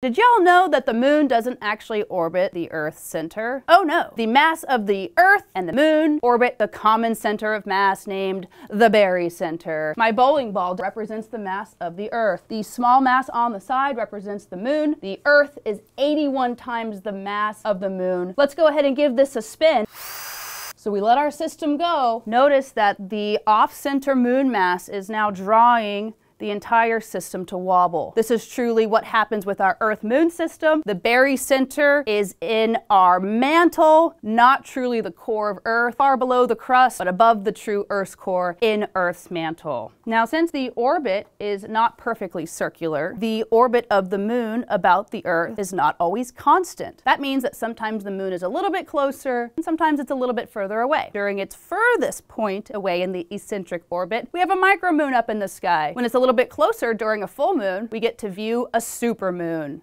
Did y'all know that the moon doesn't actually orbit the Earth's center? Oh no. The mass of the Earth and the moon orbit the common center of mass named the barycenter. My bowling ball represents the mass of the Earth. The small mass on the side represents the moon. The Earth is 81 times the mass of the moon. Let's go ahead and give this a spin. So we let our system go. Notice that the off-center moon mass is now drawing the entire system to wobble. This is truly what happens with our Earth Moon system. The barycenter is in our mantle, not truly the core of Earth, far below the crust, but above the true Earth's core in Earth's mantle. Now, since the orbit is not perfectly circular, the orbit of the moon about the Earth is not always constant. That means that sometimes the moon is a little bit closer and sometimes it's a little bit further away. During its furthest point away in the eccentric orbit, we have a micromoon up in the sky. When it's a little little bit closer during a full moon, we get to view a supermoon.